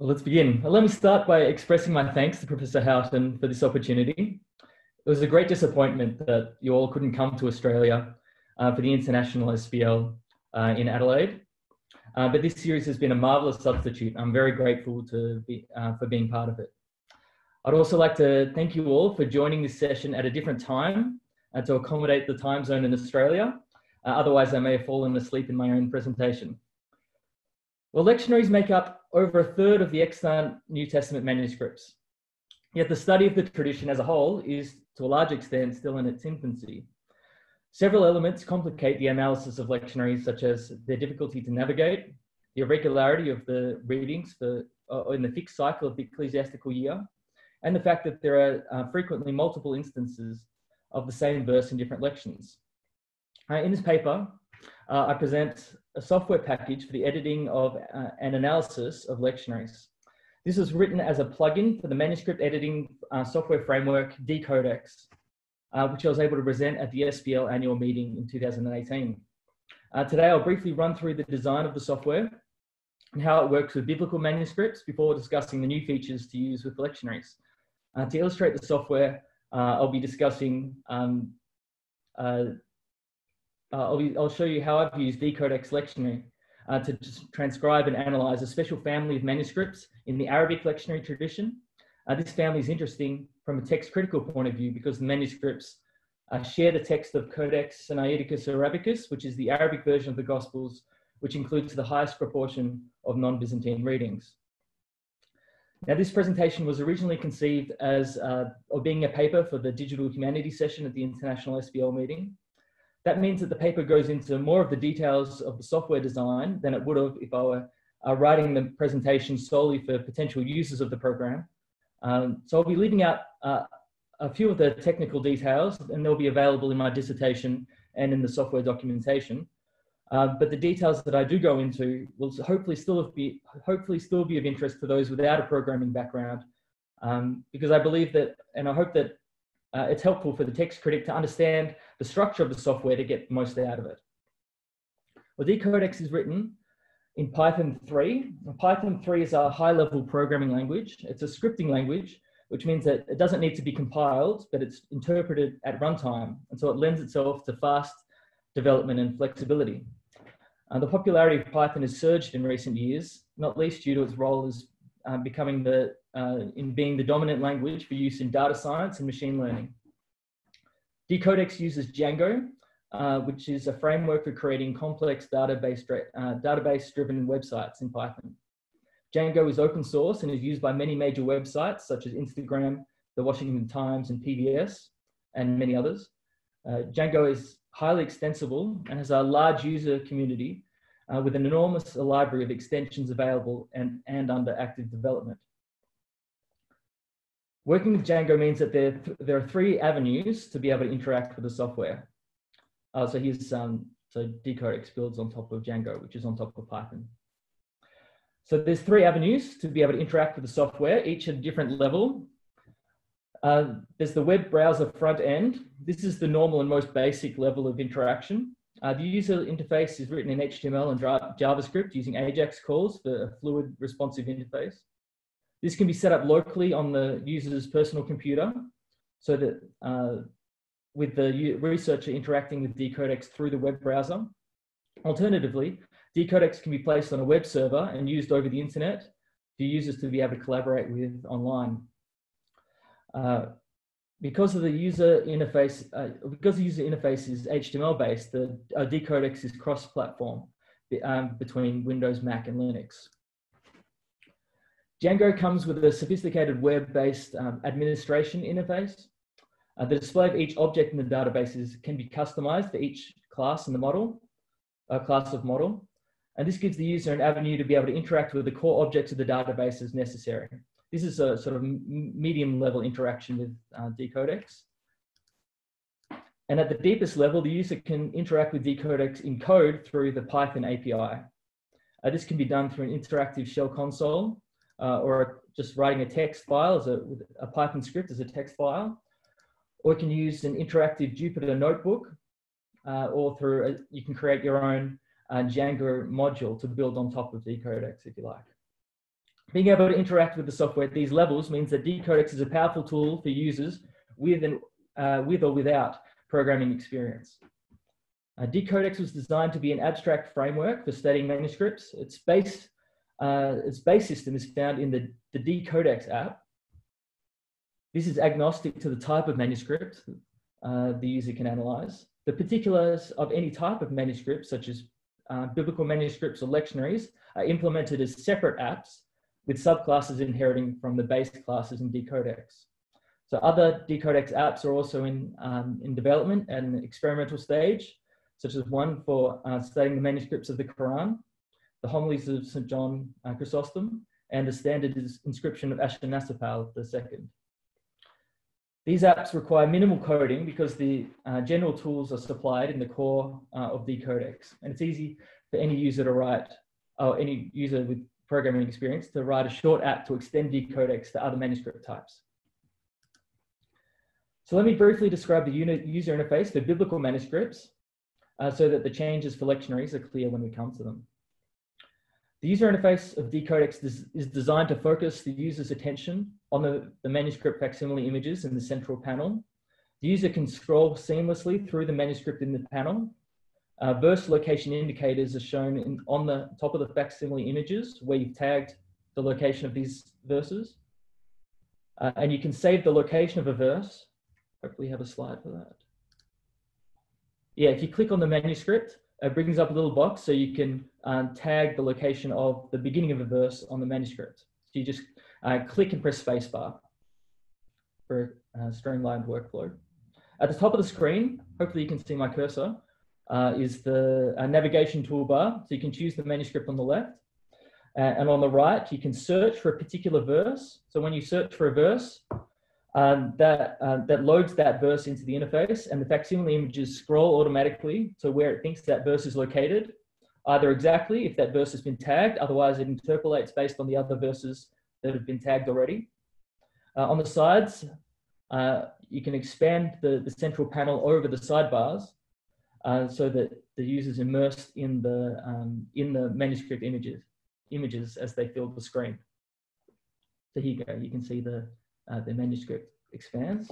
Well, let's begin. Let me start by expressing my thanks to Professor Houghton for this opportunity. It was a great disappointment that you all couldn't come to Australia uh, for the International SBL uh, in Adelaide. Uh, but this series has been a marvelous substitute. I'm very grateful to be, uh, for being part of it. I'd also like to thank you all for joining this session at a different time uh, to accommodate the time zone in Australia. Uh, otherwise, I may have fallen asleep in my own presentation. Well, lectionaries make up over a third of the extant New Testament manuscripts. Yet the study of the tradition as a whole is, to a large extent, still in its infancy. Several elements complicate the analysis of lectionaries, such as their difficulty to navigate, the irregularity of the readings for, uh, in the fixed cycle of the ecclesiastical year, and the fact that there are uh, frequently multiple instances of the same verse in different lections. Uh, in this paper, uh, I present a software package for the editing of uh, an analysis of lectionaries. This was written as a plugin for the manuscript editing uh, software framework D-Codex, uh, which I was able to present at the SBL annual meeting in 2018. Uh, today, I'll briefly run through the design of the software and how it works with biblical manuscripts before discussing the new features to use with lectionaries. Uh, to illustrate the software, uh, I'll be discussing, um, uh, uh, I'll, be, I'll, show you how I've used D-Codex lectionary uh, to transcribe and analyze a special family of manuscripts in the Arabic lectionary tradition. this family is interesting from a text critical point of view because the manuscripts share the text of Codex Sinaiticus Arabicus, which is the Arabic version of the Gospels, which includes the highest proportion of non-Byzantine readings. Now, this presentation was originally conceived as uh, of being a paper for the Digital Humanities session at the International SBL meeting. That means that the paper goes into more of the details of the software design than it would have if I were uh, writing the presentation solely for potential users of the program. Um, so I'll be leaving out uh, a few of the technical details and they'll be available in my dissertation and in the software documentation. Uh, but the details that I do go into will hopefully still be hopefully still be of interest to those without a programming background, um, because I believe that, and I hope that uh, it's helpful for the text critic to understand the structure of the software to get most out of it. Well, D-Codex is written in Python 3. Python 3 is a high-level programming language. It's a scripting language, which means that it doesn't need to be compiled, but it's interpreted at runtime, and so it lends itself to fast development and flexibility. Uh, the popularity of Python has surged in recent years, not least due to its role as uh, becoming the, uh, in being the dominant language for use in data science and machine learning. D-Codex uses Django, uh, which is a framework for creating complex database, uh, database-driven websites in Python. Django is open source and is used by many major websites such as Instagram, the Washington Times and PBS, and many others. Uh, Django is highly extensible and has a large user community uh, with an enormous library of extensions available and, and under active development. Working with Django means that there, th there are three avenues to be able to interact with the software. Uh, so here's um, so D-Codex builds on top of Django, which is on top of Python. So there's three avenues to be able to interact with the software, each at a different level. Uh, there's the web browser front end. This is the normal and most basic level of interaction. Uh, the user interface is written in HTML and JavaScript using AJAX calls for a fluid responsive interface. This can be set up locally on the user's personal computer so that uh, with the researcher interacting with D-Codex through the web browser. Alternatively, D-Codex can be placed on a web server and used over the internet for users to be able to collaborate with online. Uh, because of the user interface, uh, because the user interface is HTML based, the uh, D-Codex is cross-platform um, between Windows, Mac, and Linux. Django comes with a sophisticated web-based um, administration interface uh, the display of each object in the databases can be customized for each class in the model, uh, class of model. And this gives the user an avenue to be able to interact with the core objects of the database as necessary. This is a sort of medium level interaction with uh, D-Codex. And at the deepest level, the user can interact with D-Codex in code through the Python API. Uh, this can be done through an interactive shell console uh, or just writing a text file as a, a Python script as a text file or you can use an interactive Jupyter notebook, uh, or through, a, you can create your own uh, Django module to build on top of D-Codex if you like. Being able to interact with the software at these levels means that D-Codex is a powerful tool for users with, and, uh, with or without programming experience. Uh, D-Codex was designed to be an abstract framework for studying manuscripts. Its base, uh, its base system is found in the, the D-Codex app. This is agnostic to the type of manuscript uh, the user can analyze. The particulars of any type of manuscript, such as uh, biblical manuscripts or lectionaries, are implemented as separate apps with subclasses inheriting from the base classes in D-Codex. So other D-Codex apps are also in, um, in development and experimental stage, such as one for uh, studying the manuscripts of the Quran, the homilies of St. John uh, Chrysostom, and the standard inscription of Ashurnasirpal II. These apps require minimal coding because the uh, general tools are supplied in the core uh, of D-Codex. And it's easy for any user to write, or any user with programming experience to write a short app to extend D-Codex to other manuscript types. So let me briefly describe the user interface for biblical manuscripts uh, so that the changes for lectionaries are clear when we come to them. The user interface of D-Codex is, designed to focus the user's attention on the, the manuscript facsimile images in the central panel. The user can scroll seamlessly through the manuscript in the panel. Uh, verse location indicators are shown in, on the top of the facsimile images where you've tagged the location of these verses. Uh, and you can save the location of a verse. Hopefully you have a slide for that. Yeah, if you click on the manuscript, it brings up a little box so you can um, tag the location of the beginning of a verse on the manuscript. So you just uh, click and press spacebar for a streamlined workflow. At the top of the screen, hopefully you can see my cursor, uh, is the uh, navigation toolbar. So you can choose the manuscript on the left. and on the right, you can search for a particular verse. So when you search for a verse, um, that, uh, that loads that verse into the interface and the facsimile images scroll automatically to where it thinks that verse is located, either exactly if that verse has been tagged, otherwise it interpolates based on the other verses that have been tagged already. Uh, on the sides, uh, you can expand the, the central panel over the sidebars uh, so that the user's immersed in the, um, in the manuscript images, images as they fill the screen. So here you go, you can see the, uh, the manuscript expands.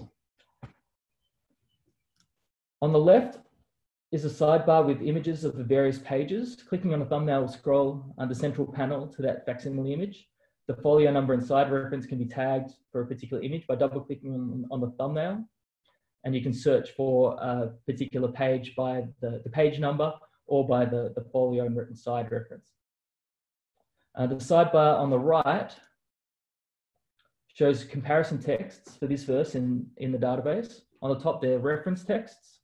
On the left is a sidebar with images of the various pages. Clicking on a thumbnail will scroll under central panel to that facsimile image. The folio number and side reference can be tagged for a particular image by double clicking on, on the thumbnail. And you can search for a particular page by the, the page number or by the, the folio and written side reference. Uh, the sidebar on the right shows comparison texts for this verse in, in the database. On the top, there reference texts.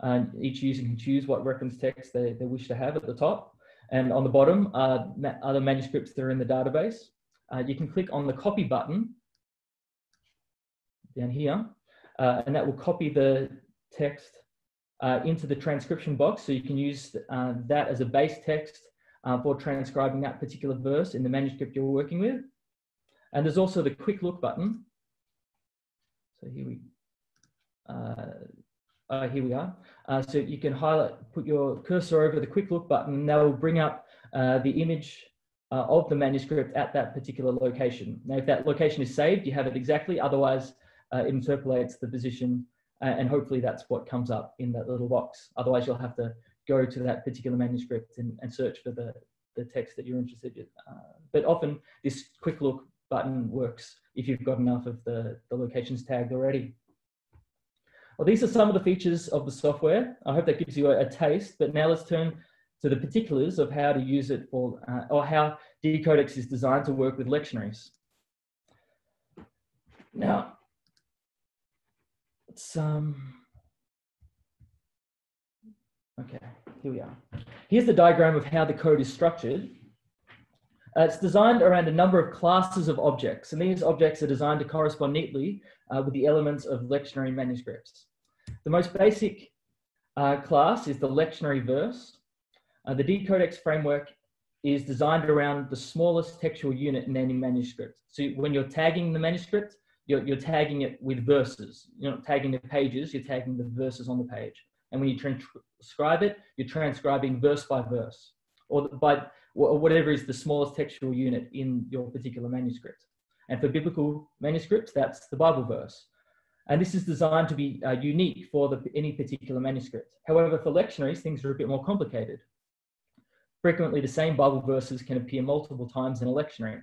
And each user can choose what reference text they, they wish to have at the top. And on the bottom are other manuscripts that are in the database. Uh, you can click on the copy button down here, uh, and that will copy the text uh, into the transcription box. So you can use uh, that as a base text uh, for transcribing that particular verse in the manuscript you're working with. And there's also the quick look button. So here we, uh, uh, here we are. Uh, so you can highlight, put your cursor over the quick look button and that will bring up uh, the image uh, of the manuscript at that particular location. Now, if that location is saved, you have it exactly. Otherwise, uh, it interpolates the position and hopefully that's what comes up in that little box. Otherwise, you'll have to go to that particular manuscript and, and search for the, the text that you're interested in. but often this quick look button works if you've got enough of the, the locations tagged already. Well, these are some of the features of the software. I hope that gives you a, a taste, but now let's turn to the particulars of how to use it for, uh, or how D-Codex is designed to work with lectionaries. Now, let's, um, okay, here we are. Here's the diagram of how the code is structured. Uh, it's designed around a number of classes of objects, and these objects are designed to correspond neatly uh, with the elements of lectionary manuscripts. The most basic uh, class is the lectionary verse. Uh, the D-Codex framework is designed around the smallest textual unit in any manuscript. So when you're tagging the manuscript, you're, you're tagging it with verses. You're not tagging the pages, you're tagging the verses on the page. And when you transcribe it, you're transcribing verse by verse or by whatever is the smallest textual unit in your particular manuscript. And for biblical manuscripts, that's the Bible verse. And this is designed to be uh, unique for the, any particular manuscript. However, for lectionaries, things are a bit more complicated. Frequently, the same Bible verses can appear multiple times in a lectionary.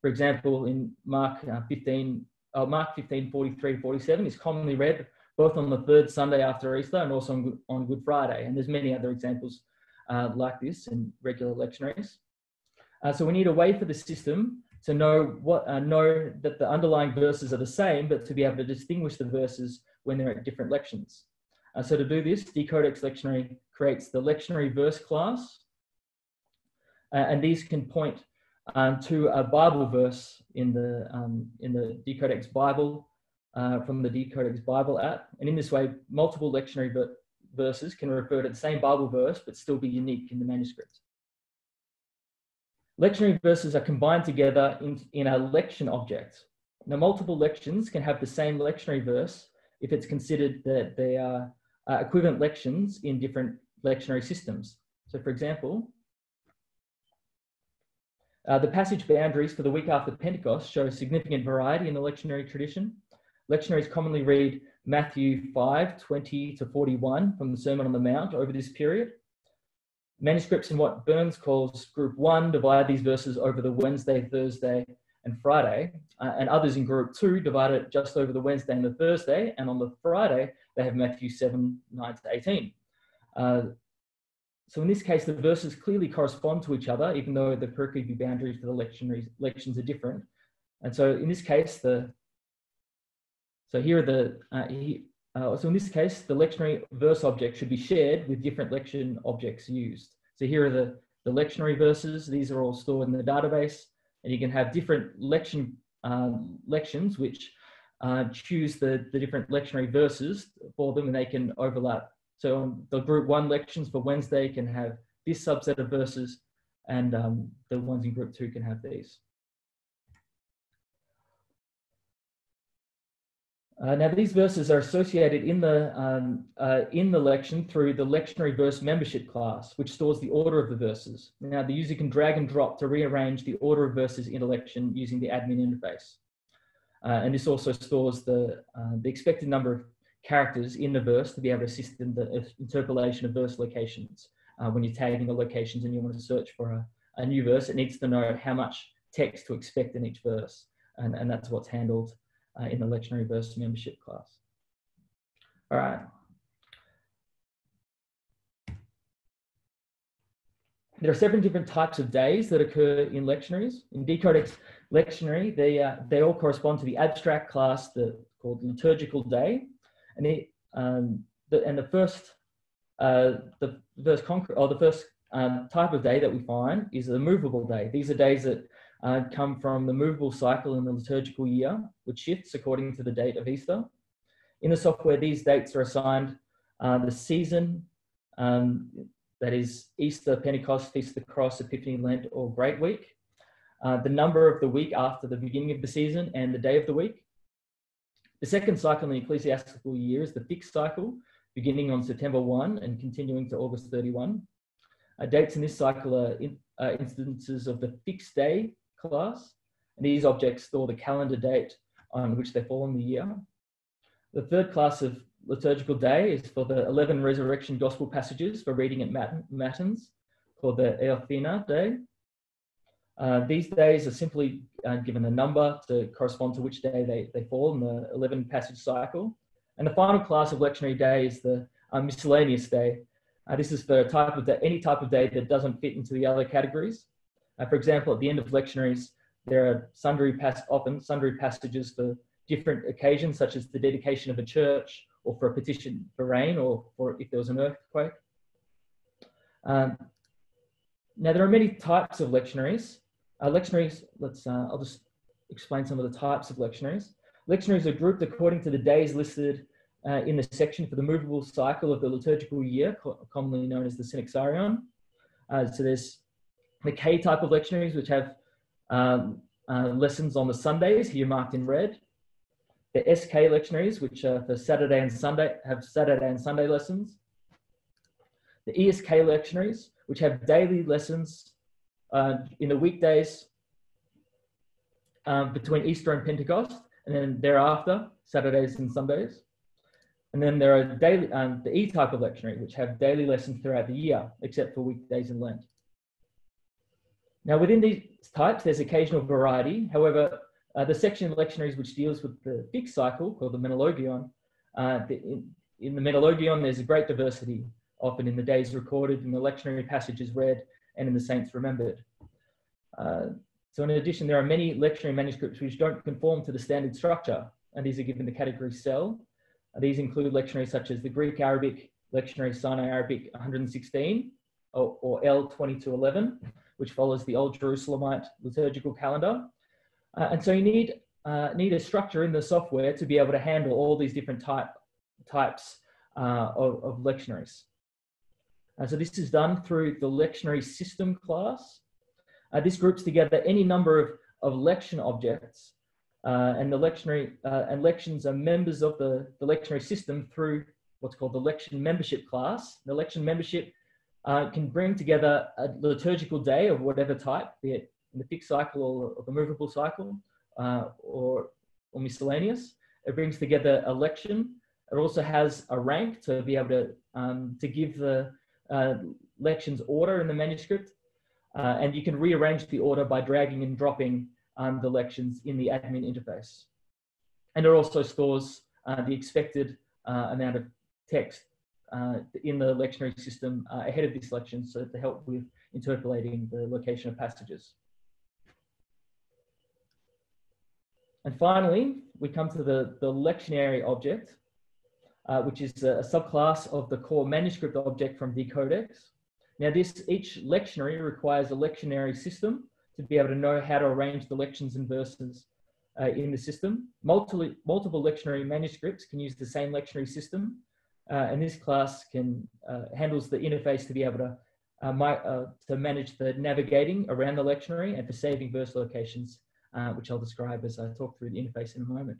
For example, in Mark uh, 15, uh, Mark 15, 43 47 is commonly read both on the third Sunday after Easter and also on on Good Friday. And there's many other examples uh, like this in regular lectionaries. Uh, so we need a way for the system to know what uh, know that the underlying verses are the same, but to be able to distinguish the verses when they're at different lections. Uh, so to do this, D-Codex Lectionary creates the lectionary verse class, uh, and these can point um, to a Bible verse in the um, in the D-Codex Bible uh, from the D-Codex Bible app, and in this way, multiple lectionary verses can refer to the same Bible verse but still be unique in the manuscript. Lectionary verses are combined together in, in a lection object. Now, multiple lections can have the same lectionary verse if it's considered that they are uh, equivalent lections in different lectionary systems. So, for example, uh, the passage boundaries for the week after Pentecost show significant variety in the lectionary tradition. Lectionaries commonly read Matthew 5 20 to 41 from the Sermon on the Mount over this period, Manuscripts in what Burns calls group one divide these verses over the Wednesday, Thursday, and Friday, uh, and others in group two divide it just over the Wednesday and the Thursday, and on the Friday they have Matthew 7, 9 to 18. Uh, so in this case, the verses clearly correspond to each other, even though the pericope boundaries for the lections are different. And so in this case, the so here are the uh, he, uh, so in this case, the lectionary verse object should be shared with different lection objects used. So here are the, the lectionary verses. These are all stored in the database. And you can have different lection um, lections which uh, choose the, the different lectionary verses for them and they can overlap. So the group one lections for Wednesday can have this subset of verses and um, the ones in group two can have these. Uh, now these verses are associated in the, um, uh, in the lection through the lectionary verse membership class, which stores the order of the verses. Now the user can drag and drop to rearrange the order of verses in a lection using the admin interface. Uh, and this also stores the, uh, the expected number of characters in the verse to be able to assist in the interpolation of verse locations. Uh, when you're tagging the locations and you want to search for a, a new verse, it needs to know how much text to expect in each verse. And, and that's what's handled uh, in the lectionary verse membership class. All right. There are seven different types of days that occur in lectionaries. In D-Codex lectionary, they, uh, they all correspond to the abstract class the, called liturgical day. And, it, um, the, and the first, uh, the first, or the first um, type of day that we find is the movable day. These are days that uh, come from the movable cycle in the liturgical year, which shifts according to the date of Easter. In the software, these dates are assigned uh, the season, um, that is Easter, Pentecost, Feast of the Cross, Epiphany, Lent, or Great Week, uh, the number of the week after the beginning of the season, and the day of the week. The second cycle in the ecclesiastical year is the fixed cycle, beginning on September 1 and continuing to August 31. Uh, dates in this cycle are in, uh, instances of the fixed day class. And these objects store the calendar date on which they fall in the year. The third class of liturgical day is for the 11 resurrection gospel passages for reading at Matins, called the Eothina day. Uh, these days are simply uh, given a number to correspond to which day they, they fall in the 11 passage cycle. And the final class of lectionary day is the uh, miscellaneous day. Uh, this is for type of day, any type of day that doesn't fit into the other categories. Uh, for example, at the end of lectionaries, there are sundry pass often sundry passages for different occasions, such as the dedication of a church, or for a petition for rain, or for if there was an earthquake. Um, now, there are many types of lectionaries. Uh, lectionaries, let's, uh, I'll just explain some of the types of lectionaries. Lectionaries are grouped according to the days listed uh, in the section for the movable cycle of the liturgical year, co commonly known as the Synaxarion. Uh, so there's the K type of lectionaries, which have um, uh, lessons on the Sundays, here marked in red. The SK lectionaries, which are for Saturday and Sunday, have Saturday and Sunday lessons. The ESK lectionaries, which have daily lessons in the weekdays um, between Easter and Pentecost, and then thereafter, Saturdays and Sundays. And then there are daily, um, the E-type of lectionary, which have daily lessons throughout the year, except for weekdays and Lent. Now, within these types, there's occasional variety. However, uh, the section of lectionaries which deals with the fixed cycle, called the Menologion, uh, the, in, in, the Menologion, there's a great diversity, often in the days recorded, in the lectionary passages read, and in the saints remembered. Uh, so in addition, there are many lectionary manuscripts which don't conform to the standard structure, and these are given the category cell. These include lectionaries such as the Greek Arabic lectionary Sinai Arabic 116 or, or L2211, which follows the Old Jerusalemite liturgical calendar. Uh, and so you need, uh, need a structure in the software to be able to handle all these different type, types uh, of, of, lectionaries. Uh, so this is done through the lectionary system class. Uh, this groups together any number of, of lection objects uh, and the lectionary and lections are members of the, the lectionary system through what's called the lection membership class. The lection membership uh, can bring together a liturgical day of whatever type, be it in the fixed cycle or, or the movable cycle uh, or, or miscellaneous. It brings together a lection. It also has a rank to be able to, um, to give the uh, lections order in the manuscript. Uh, and you can rearrange the order by dragging and dropping um, the lections in the admin interface. And it also stores uh, the expected uh, amount of text in the lectionary system uh, ahead of this lection so to help with interpolating the location of passages. And finally, we come to the, the lectionary object, uh, which is a, subclass of the core manuscript object from D-Codex. Now this, each lectionary requires a lectionary system to be able to know how to arrange the lections and verses uh, in the system. Multiple, multiple lectionary manuscripts can use the same lectionary system, uh, and this class can uh, handles the interface to be able to uh, my, uh, to manage the navigating around the lectionary and for saving verse locations, uh, which I'll describe as I talk through the interface in a moment.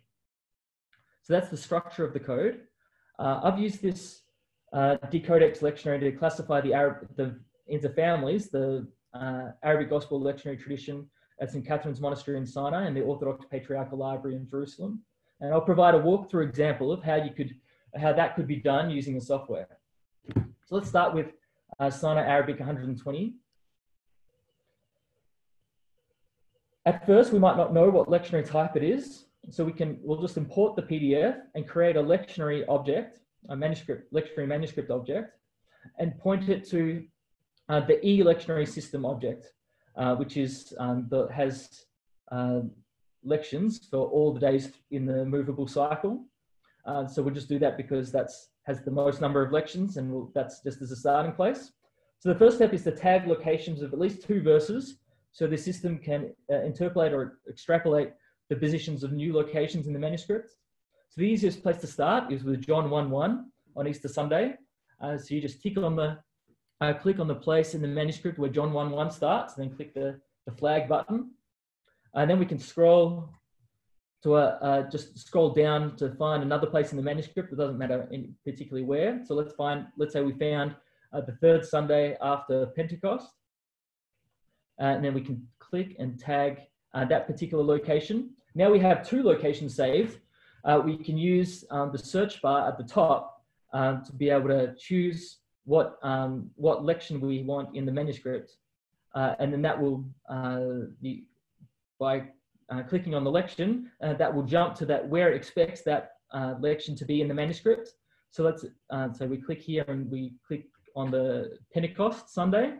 So that's the structure of the code. I've used this D-Codex lectionary to classify the Arab the into families, the uh, Arabic Gospel lectionary tradition at St. Catherine's Monastery in Sinai and the Orthodox Patriarchal Library in Jerusalem. And I'll provide a walkthrough example of how you could, how that could be done using the software. So let's start with uh, Sinai Arabic 120. At first, we might not know what lectionary type it is. So we can, we'll just import the PDF and create a lectionary object, a manuscript, lectionary manuscript object, and point it to uh, the e-lectionary system object, uh, which is um, the, has uh, lections for all the days in the movable cycle. Uh, so we'll just do that because that's has the most number of lections and we'll, that's just as a starting place. So the first step is to tag locations of at least two verses so the system can uh, interpolate or extrapolate the positions of new locations in the manuscript. So the easiest place to start is with John 1.1 on Easter Sunday. Uh, so you just tick on the uh, click on the place in the manuscript where John 1 1 starts, and then click the, the flag button. And then we can scroll to a, uh, just scroll down to find another place in the manuscript. It doesn't matter particularly where. So let's find, let's say we found uh, the third Sunday after Pentecost. Uh, and then we can click and tag uh, that particular location. Now we have two locations saved. Uh, we can use um, the search bar at the top um, to be able to choose what um, what lection we want in the manuscript, uh, and then that will uh, the, by uh, clicking on the lection, uh, that will jump to that where it expects that uh, lection to be in the manuscript. So let's uh, so we click here and we click on the Pentecost Sunday.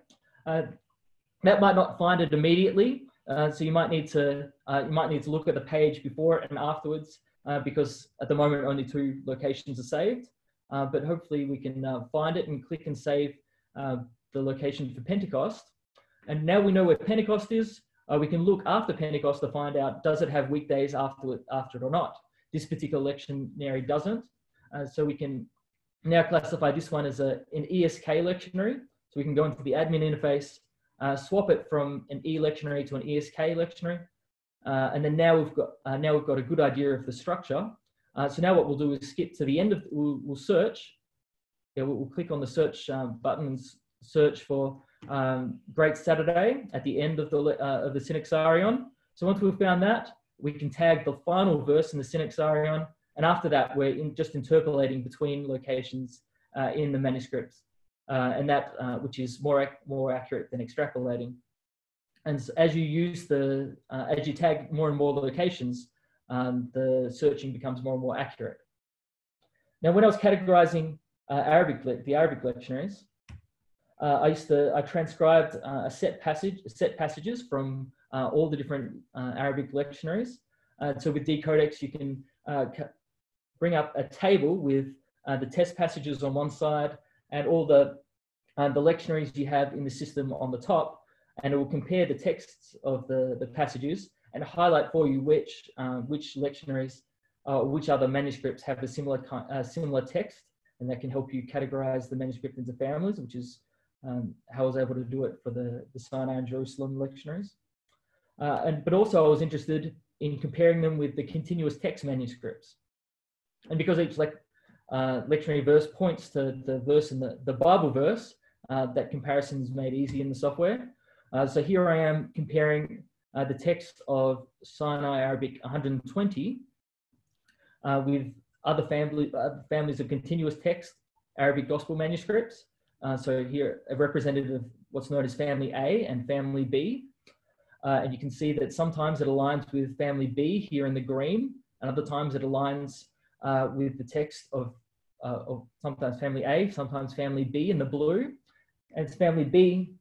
that might not find it immediately, so you might need to you might need to look at the page before and afterwards because at the moment only two locations are saved. Uh, but hopefully we can uh, find it and click and save uh, the location for Pentecost. And now we know where Pentecost is, uh, we can look after Pentecost to find out, does it have weekdays after it, after it or not? This particular lectionary doesn't. Uh, so we can now classify this one as a, an ESK lectionary. So we can go into the admin interface, swap it from an E lectionary to an ESK lectionary. and then now we've got, now we've got a good idea of the structure. Uh, so now what we'll do is skip to the end of, we'll, we'll search. Yeah, we'll, we'll, click on the search um, button and search for um, Great Saturday at the end of the, uh, of the Synaxarion. So once we've found that, we can tag the final verse in the Synaxarion. And after that, we're in just interpolating between locations uh, in the manuscripts. Uh, and that, uh, which is more, ac more accurate than extrapolating. And as you use the, uh, as you tag more and more locations, um, the searching becomes more and more accurate. Now, when I was categorizing uh, Arabic, the Arabic lectionaries, uh, I used to, I transcribed uh, a set passage, set passages from uh, all the different uh, Arabic lectionaries. Uh, so with D-Codex, you can bring up a table with the test passages on one side and all the, the lectionaries you have in the system on the top, and it will compare the texts of the, the passages and highlight for you which, which lectionaries uh, which other manuscripts have a similar, uh, similar text, and that can help you categorize the manuscript into families, which is um, how I was able to do it for the, the Sinai and Jerusalem lectionaries. Uh, and, but also I was interested in comparing them with the continuous text manuscripts. And because each uh, lectionary verse points to the verse in the, the Bible verse, uh, that comparison is made easy in the software. Uh, so here I am comparing uh, the text of Sinai Arabic 120 uh, with other family, families of continuous text Arabic gospel manuscripts. Uh, so here, a representative of what's known as family A and family B. Uh, and you can see that sometimes it aligns with family B here in the green, and other times it aligns uh, with the text of, uh, of sometimes family A, sometimes family B in the blue. And it's family B,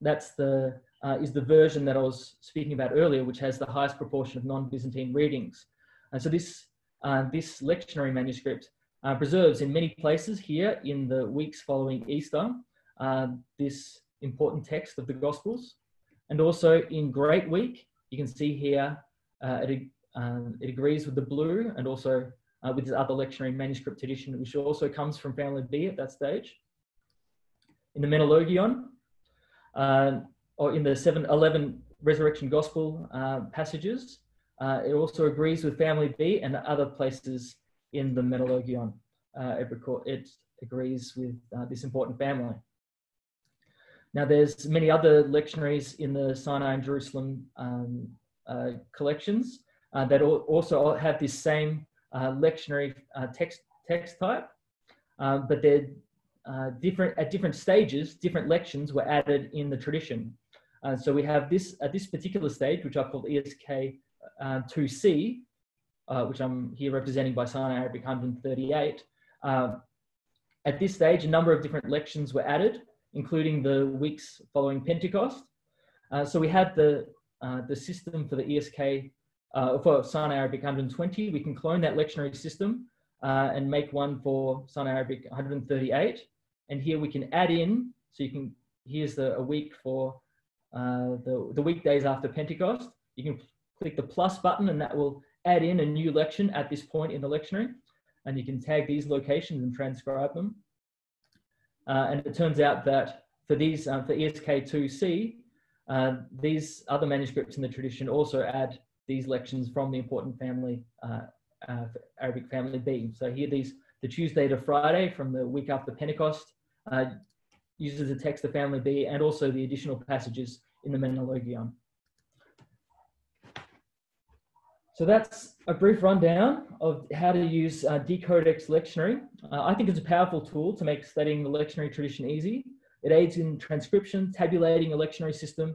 that's the, uh, is the version that I was speaking about earlier, which has the highest proportion of non-Byzantine readings. And so this, uh, this lectionary manuscript uh, preserves in many places here in the weeks following Easter uh, this important text of the Gospels. And also in Great Week, you can see here uh, it, um, it, agrees with the blue and also uh, with this other lectionary manuscript tradition, which also comes from family B at that stage. In the Menologion, uh, or in the 7, 11 resurrection gospel uh, passages, it also agrees with family B and other places in the Menologion. Uh, it, it, agrees with uh, this important family. Now, there's many other lectionaries in the Sinai and Jerusalem um, uh, collections uh, that also have this same uh, lectionary uh, text text type, um, but they're different at different stages. Different lections were added in the tradition. so we have this at this particular stage, which I call ESK 2C, uh, which I'm here representing by Sinai Arabic 138. Uh, at this stage, a number of different lections were added, including the weeks following Pentecost. Uh, so we had the, uh, the system for the ESK, uh, for Sinai Arabic 120. We can clone that lectionary system uh, and make one for Sinai Arabic 138. And here we can add in, so you can, here's the, a week for the, the weekdays after Pentecost. You can click the plus button and that will add in a new lection at this point in the lectionary, and you can tag these locations and transcribe them. Uh, and it turns out that for these, uh, for ESK2C, uh, these other manuscripts in the tradition also add these lections from the important family, uh, uh, Arabic family B. So here these, the Tuesday to Friday from the week after Pentecost uh, uses the text of family B and also the additional passages in the Menologion. So that's a brief rundown of how to use uh, D-Codex Lectionary. Uh, I think it's a powerful tool to make studying the lectionary tradition easy. It aids in transcription, tabulating a lectionary system,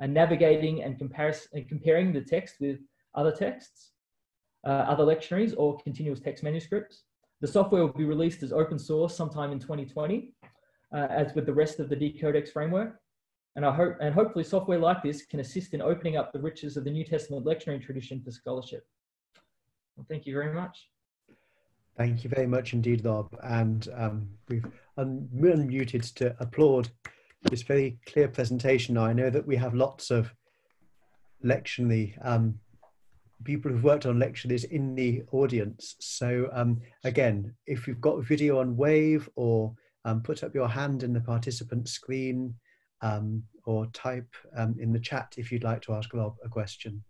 and navigating and, and comparing the text with other texts, uh, other lectionaries, or continuous text manuscripts. The software will be released as open source sometime in 2020, uh, as with the rest of the D-Codex framework. And I hope, and hopefully software like this can assist in opening up the riches of the New Testament lectionary tradition for scholarship. Well, thank you very much. Thank you very much indeed, Rob. And um, we've un unmuted to applaud this very clear presentation. I know that we have lots of lectionary um, people who've worked on lectionaries in the audience. So um, again, if you've got video on Wave or um, put up your hand in the participant screen, um, or type um, in the chat if you'd like to ask Rob a question.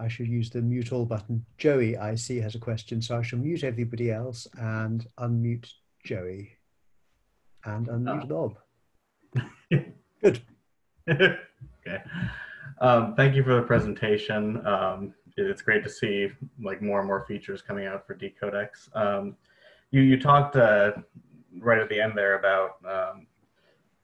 I should use the mute all button. Joey, I see, has a question, so I shall mute everybody else and unmute Joey and unmute Oh. Bob. Good. okay. Um, thank you for the presentation. Um, it's great to see like more and more features coming out for D-Codex. Um, you you talked uh, right at the end there about um,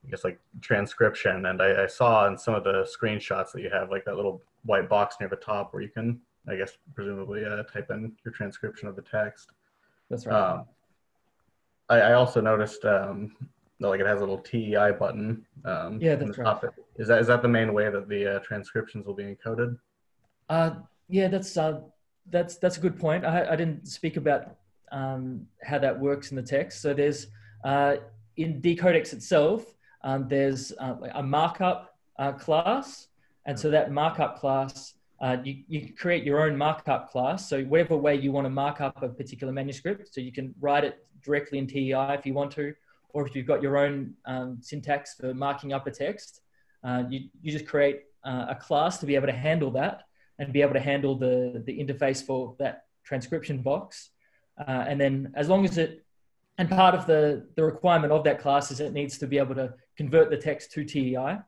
I guess like transcription, and I, I saw in some of the screenshots that you have like that little white box near the top where you can I guess presumably uh, type in your transcription of the text. That's right. Um, I, I also noticed um, like it has a little TEI button. Um, Yeah, that's the right. Is that is that the main way that the uh, transcriptions will be encoded? Uh, yeah, that's uh, that's that's a good point. I, I didn't speak about um, how that works in the text. So there's uh, in D-Codex itself, um, there's uh, a markup uh, class, and so that markup class. Uh, you, you create your own markup class. So whatever way you want to mark up a particular manuscript, so you can write it directly in TEI if you want to, or if you've got your own um, syntax for marking up a text, uh, you, you just create uh, a class to be able to handle that and be able to handle the, the interface for that transcription box. Uh, and then as long as it, and part of the, the requirement of that class is it needs to be able to convert the text to TEI.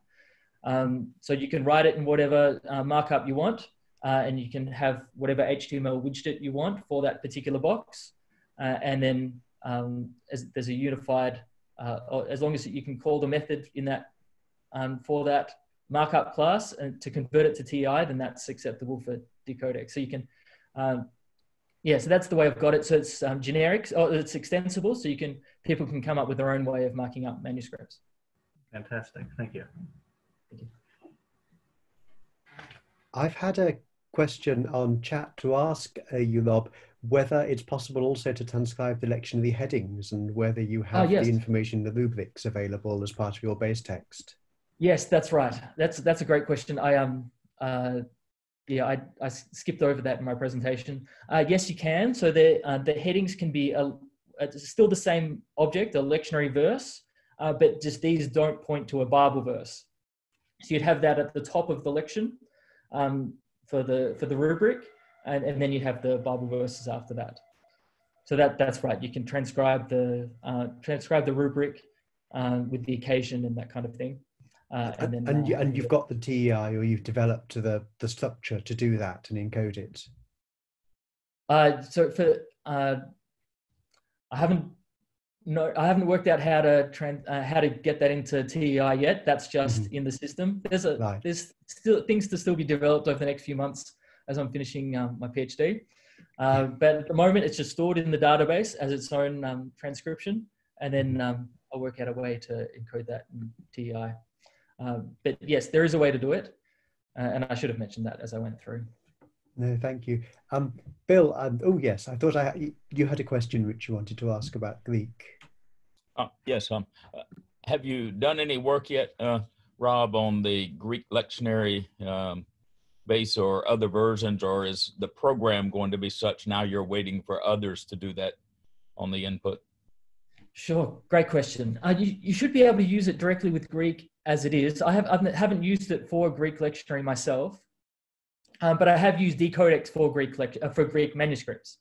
Um, so you can write it in whatever uh, markup you want, uh, and you can have whatever HTML widget you want for that particular box. Uh, and then um, as, there's a unified, uh, or as long as you can call the method in that um, for that markup class and to convert it to TEI, then that's acceptable for D-Codex. So you can, um, yeah, so that's the way I've got it. So it's um, generic, or it's extensible, so you can people can come up with their own way of marking up manuscripts. Fantastic. Thank you. I've had a question on chat to ask uh, you, Rob, whether it's possible also to transcribe the lectionary headings and whether you have yes. the information, the rubrics available as part of your base text. Yes, that's right. That's that's a great question. I um uh yeah I skipped over that in my presentation. Uh, yes, you can. So the uh, the headings can be a, it's still the same object, a lectionary verse, uh, but just these don't point to a Bible verse. So you'd have that at the top of the lection um, for the for the rubric, and, and then you have the Bible verses after that. So that that's right. You can transcribe the uh, transcribe the rubric uh, with the occasion and that kind of thing. Uh, and then and, you, uh, and you've got the TEI or you've developed the, the structure to do that and encode it. Uh, so for uh, I haven't no, I haven't worked out how to trans, uh, how to get that into TEI yet. That's just in the system. There's a Right. there's still things to still be developed over the next few months as I'm finishing um, my PhD. Uh, but at the moment, it's just stored in the database as its own um, transcription, and then um, I'll work out a way to encode that in TEI. Uh, but yes, there is a way to do it, uh, and I should have mentioned that as I went through. No, thank you. Um, Bill, um, oh yes, I thought I you- you had a question which you wanted to ask about Greek. Uh, yes, um, uh, have you done any work yet, uh, Rob, on the Greek lectionary um, base or other versions, or is the program going to be such now you're waiting for others to do that on the input? Sure, great question. Uh, you, you should be able to use it directly with Greek as it is. I have I haven't used it for Greek lectionary myself, um, but I have used D-Codex for Greek lect- uh, for Greek manuscripts.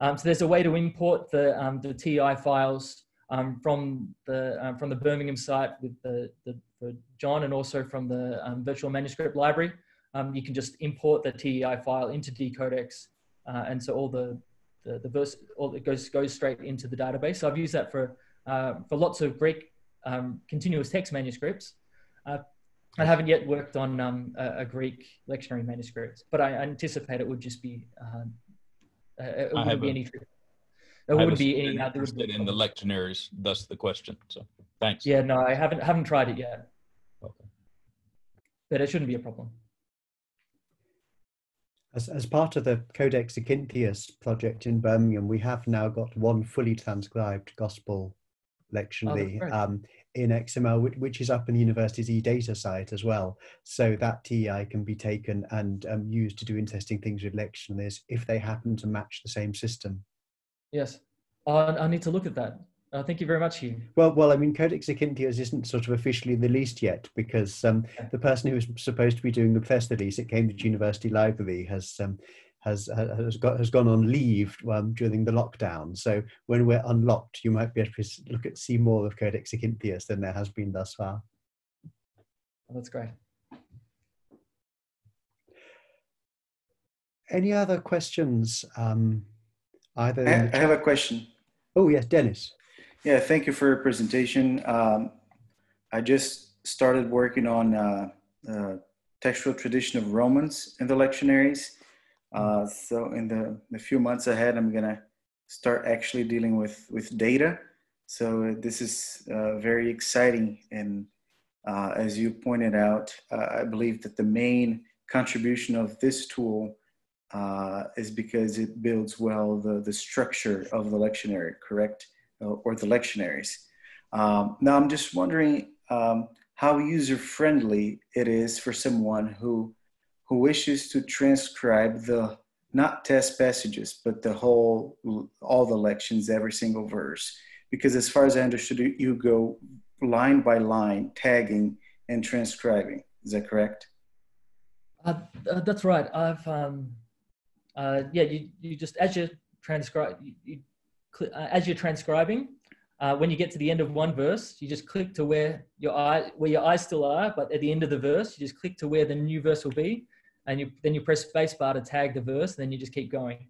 Um, so there's a way to import the um, the TEI files um, from the um, from the Birmingham site with the, the John and also from the um, virtual manuscript library. Um, you can just import the TEI file into D-Codex, uh, and so all the the, the verse all it goes goes straight into the database. So I've used that for uh, for lots of Greek um, continuous text manuscripts. Uh, I haven't yet worked on um, a, a Greek lectionary manuscript, but I anticipate it would just be uh, uh, it wouldn't be a- any. There I wouldn't be any. interested in the lectionaries, thus the question. So, thanks. Yeah, no, I haven't haven't tried it yet, Okay. but it shouldn't be a problem. As, as part of the Codex Zacynthius project in Birmingham, we have now got one fully transcribed gospel lectionary great. um, in XML, which, which is up in the university's eData site as well. So that TEI can be taken and um, used to do interesting things with lectionaries if they happen to match the same system. Yes, I, I need to look at that. Uh, thank you very much, Hugh. Well, well, I mean, Codex Zacynthius isn't sort of officially released yet because um, the person who was supposed to be doing the press release at Cambridge University Library has um, has has got has gone on leave um, during the lockdown. So when we're unlocked, you might be able to look at see more of Codex Zacynthius than there has been thus far. Oh, that's great. Any other questions? Um, either I, I have a question. Oh yes, Dennis. Yeah, thank you for your presentation. Um, I just started working on uh, uh, textual tradition of Romans in the lectionaries. Uh, so in the, the few months ahead, I'm gonna start actually dealing with with data. So this is uh, very exciting, and uh, as you pointed out, uh, I believe that the main contribution of this tool is because it builds well the the structure of the lectionary, correct? Uh, or the lectionaries. Um, now, I'm just wondering um, how user friendly it is for someone who who wishes to transcribe the not test passages, but the whole all the lections, every single verse. Because as far as I understood you go line by line, tagging and transcribing. Is that correct? Uh, uh, that's right. I've um, uh, yeah, you you just as you transcribe, you, you as you're transcribing, uh, when you get to the end of one verse, you just click to where your eye, where your eyes still are, but at the end of the verse, you just click to where the new verse will be, and you then you press spacebar to tag the verse, and then you just keep going.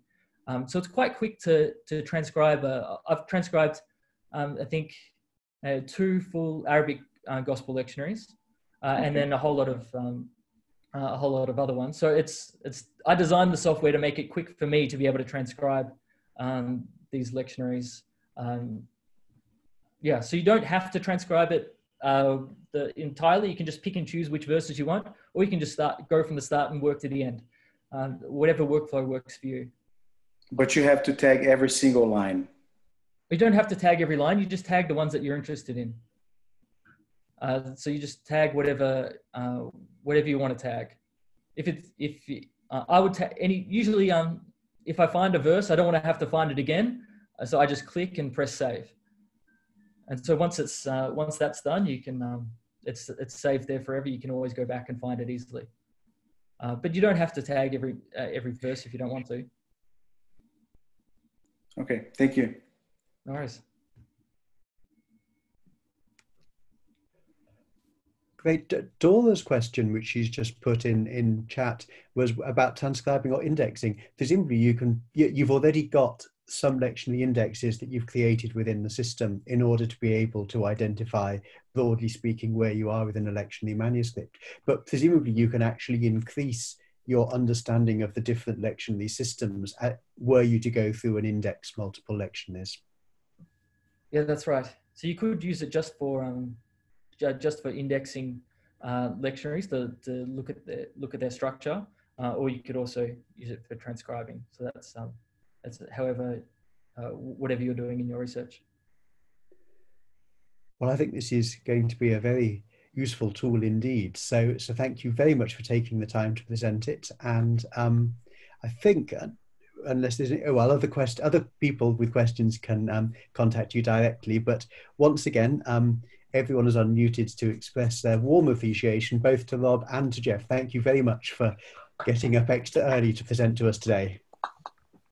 Um, so it's quite quick to to transcribe. Uh, I've transcribed, um, I think, uh, two full Arabic uh, gospel lectionaries, uh, okay. and then a whole lot of um, a whole lot of other ones. So it's it's I designed the software to make it quick for me to be able to transcribe um, these lectionaries. Um, yeah, so you don't have to transcribe it uh, the, entirely. You can just pick and choose which verses you want, or you can just start go from the start and work to the end. Um, whatever workflow works for you. But you have to tag every single line. You don't have to tag every line. You just tag the ones that you're interested in. Uh, so you just tag whatever uh, whatever you want to tag. If it's if uh, I would tag any usually um if I find a verse, I don't want to have to find it again. Uh, so I just click and press save. And so once it's uh, once that's done, you can um, it's it's saved there forever. You can always go back and find it easily. Uh, but you don't have to tag every uh, every verse if you don't want to. Okay, thank you. No worries. Great. Dora's question, which she's just put in in chat, was about transcribing or indexing. Presumably, you can you've already got some lectionary indexes that you've created within the system in order to be able to identify, broadly speaking, where you are within a lectionary manuscript. But presumably, you can actually increase your understanding of the different lectionary systems at, were you to go through and index multiple lectionaries. Yeah, that's right. So you could use it just for um, just for indexing uh, lectionaries to, to look at the look at their structure, uh, or you could also use it for transcribing. So that's um, that's however uh, whatever you're doing in your research. Well, I think this is going to be a very useful tool indeed. So, so thank you very much for taking the time to present it. And um, I think, uh, unless there's oh, well, other quest other people with questions can um, contact you directly. But once again, um, everyone is unmuted to express their warm appreciation both to Rob and to Jeff. Thank you very much for getting up extra early to present to us today.